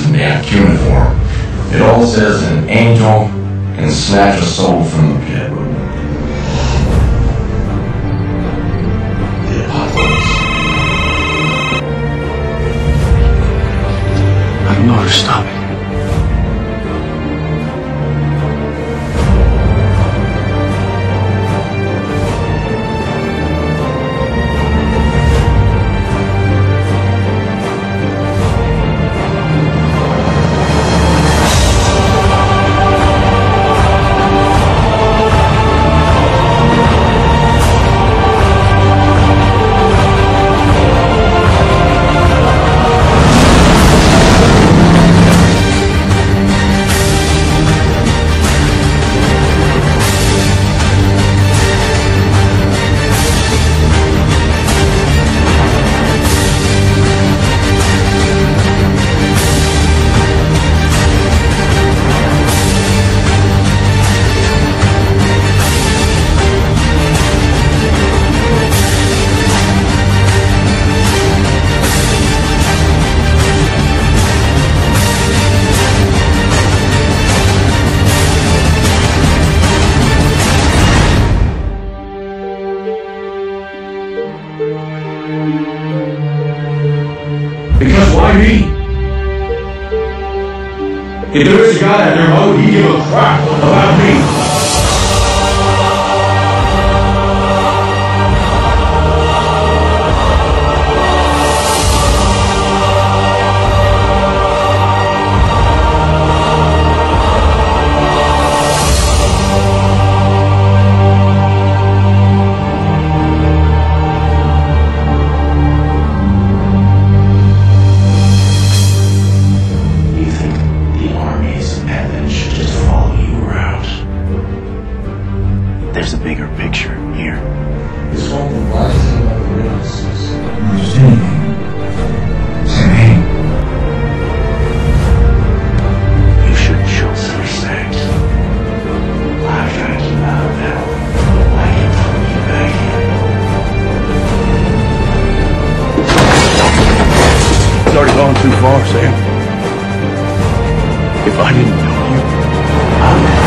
in damn cuneiform. It all says an angel can snatch a soul from the pit. The apocalypse. I don't know why me? If there is a God out there, why would he give a crap about me? If I didn't know you,